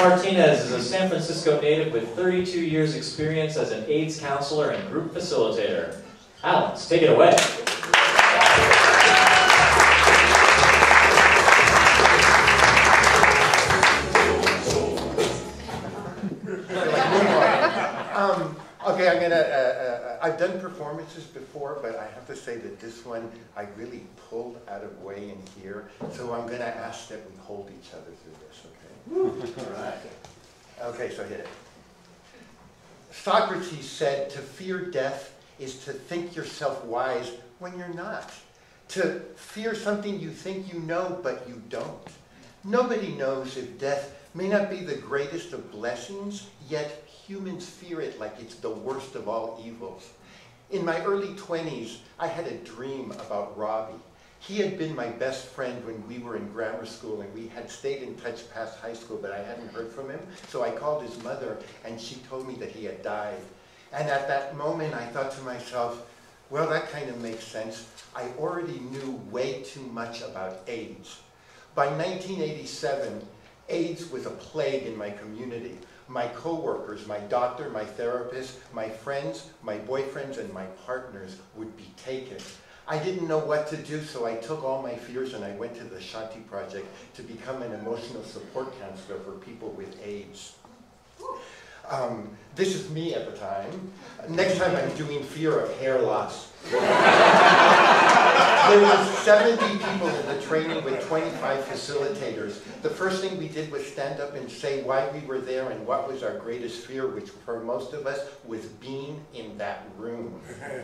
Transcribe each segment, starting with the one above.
Martinez is a San Francisco native with 32 years experience as an AIDS counselor and group facilitator. Alex, take it away. um, okay, I'm gonna. Uh, uh, I've done performances before, but I have to say that this one I really pulled out of way in here. So I'm gonna ask that we hold each other through this. Okay. Right. Okay, so hit it. Socrates said, "To fear death is to think yourself wise when you're not. To fear something you think you know but you don't. Nobody knows if death." may not be the greatest of blessings, yet humans fear it like it's the worst of all evils. In my early 20s, I had a dream about Robbie. He had been my best friend when we were in grammar school and we had stayed in touch past high school, but I hadn't heard from him. So I called his mother and she told me that he had died. And at that moment, I thought to myself, well, that kind of makes sense. I already knew way too much about AIDS. By 1987, AIDS was a plague in my community. My coworkers, my doctor, my therapist, my friends, my boyfriends, and my partners would be taken. I didn't know what to do, so I took all my fears and I went to the Shanti Project to become an emotional support counselor for people with AIDS. Um, this is me at the time. Next time I'm doing fear of hair loss. there were 70 people in the training with 25 facilitators. The first thing we did was stand up and say why we were there and what was our greatest fear, which for most of us was being in that room.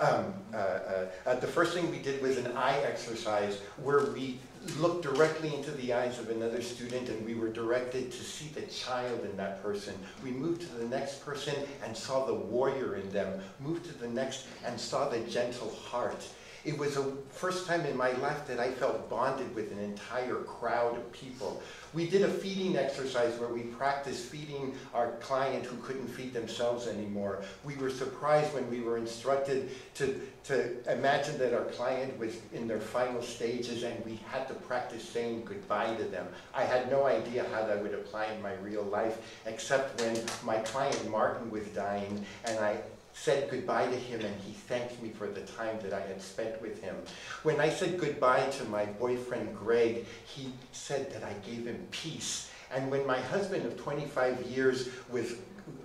Um, uh, uh, uh, the first thing we did was an eye exercise where we looked directly into the eyes of another student and we were directed to see the child in that person. We moved to the next person and saw the warrior in them, moved to the next and saw the gentle heart. It was the first time in my life that I felt bonded with an entire crowd of people. We did a feeding exercise where we practiced feeding our client who couldn't feed themselves anymore. We were surprised when we were instructed to, to imagine that our client was in their final stages and we had to practice saying goodbye to them. I had no idea how that would apply in my real life, except when my client Martin was dying and I said goodbye to him and he thanked me for the time that I had spent with him. When I said goodbye to my boyfriend Greg, he said that I gave him peace. And when my husband of 25 years was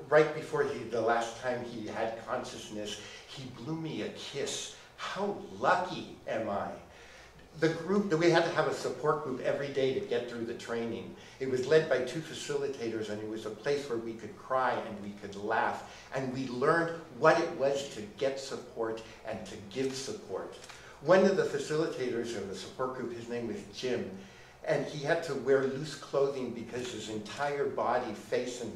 right before he, the last time he had consciousness, he blew me a kiss. How lucky am I? The group, that we had to have a support group every day to get through the training. It was led by two facilitators and it was a place where we could cry and we could laugh. And we learned what it was to get support and to give support. One of the facilitators of the support group, his name was Jim, and he had to wear loose clothing because his entire body, face and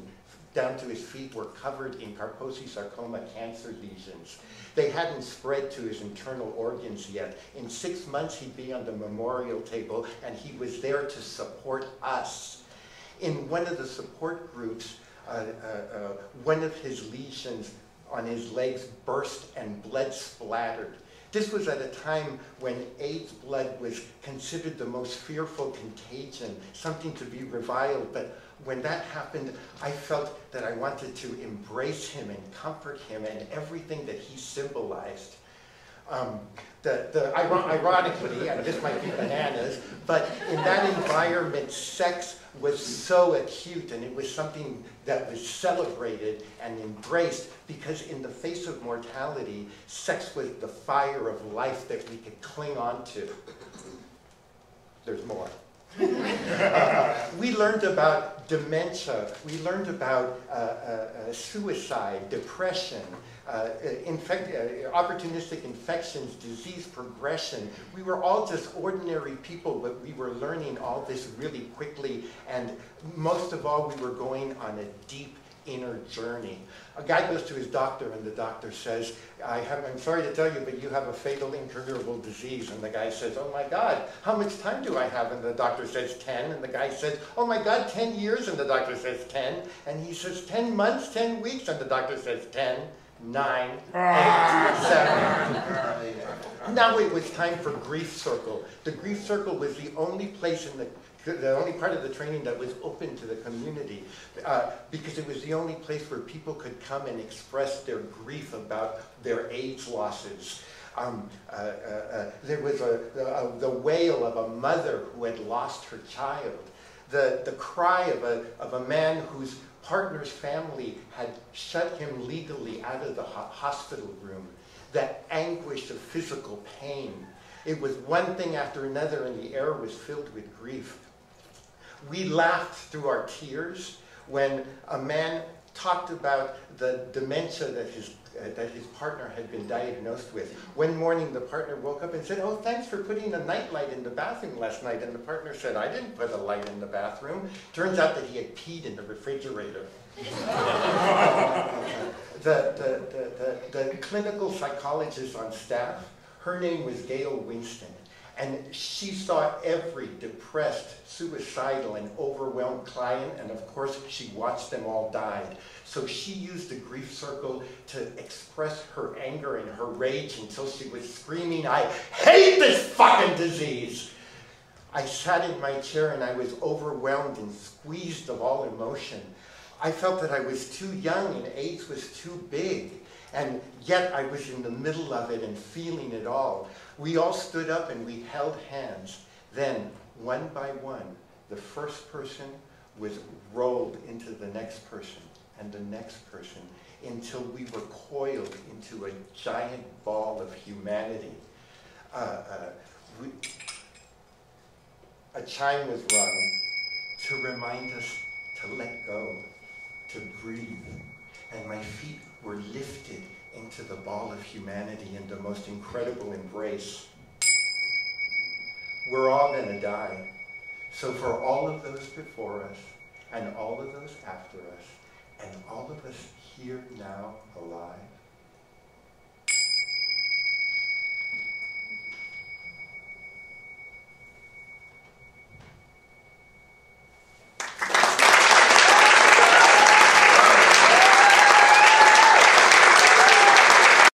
down to his feet were covered in Kaposi sarcoma cancer lesions. They hadn't spread to his internal organs yet. In six months, he'd be on the memorial table, and he was there to support us. In one of the support groups, uh, uh, uh, one of his lesions on his legs burst and blood splattered. This was at a time when AIDS blood was considered the most fearful contagion, something to be reviled, but when that happened, I felt that I wanted to embrace him and comfort him and everything that he symbolized. Um, the, the, ironically, and this might be bananas, but in that environment, sex was so acute and it was something that was celebrated and embraced because in the face of mortality, sex was the fire of life that we could cling on to. There's more. we learned about dementia. We learned about uh, uh, uh suicide, depression, uh, infect, uh, opportunistic infections, disease progression. We were all just ordinary people, but we were learning all this really quickly. And most of all, we were going on a deep inner journey. A guy goes to his doctor and the doctor says, I have, I'm sorry to tell you, but you have a fatal incurable disease. And the guy says, oh my God, how much time do I have? And the doctor says 10. And the guy says, oh my God, 10 years. And the doctor says 10. And he says 10 months, 10 weeks. And the doctor says 10 nine, eight, seven. Ah. Now it was time for Grief Circle. The Grief Circle was the only place in the the- only part of the training that was open to the community, uh, because it was the only place where people could come and express their grief about their AIDS losses. Um, uh, uh, uh, there was a, a, the wail of a mother who had lost her child, the, the cry of a, of a man whose partner's family had shut him legally out of the ho- hospital room, that anguish of physical pain. It was one thing after another, and the air was filled with grief. We laughed through our tears when a man talked about the dementia that his, uh, that his partner had been diagnosed with. One morning, the partner woke up and said, Oh, thanks for putting a nightlight in the bathroom last night. And the partner said, I didn't put a light in the bathroom. Turns out that he had peed in the refrigerator. the, the, the, the, the clinical psychologist on staff, her name was Gail Winston. And she saw every depressed, suicidal, and overwhelmed client, and of course, she watched them all die. So she used the grief circle to express her anger and her rage until she was screaming, I hate this fucking disease! I sat in my chair and I was overwhelmed and squeezed of all emotion. I felt that I was too young and AIDS was too big. And yet I was in the middle of it and feeling it all. We all stood up and we held hands. Then, one by one, the first person was rolled into the next person and the next person until we were coiled into a giant ball of humanity. Uh, uh, we, a chime was rung to remind us to let go, to breathe. And my feet were lifted into the ball of humanity in the most incredible embrace. We're all going to die. So for all of those before us, and all of those after us, and all of us here now alive,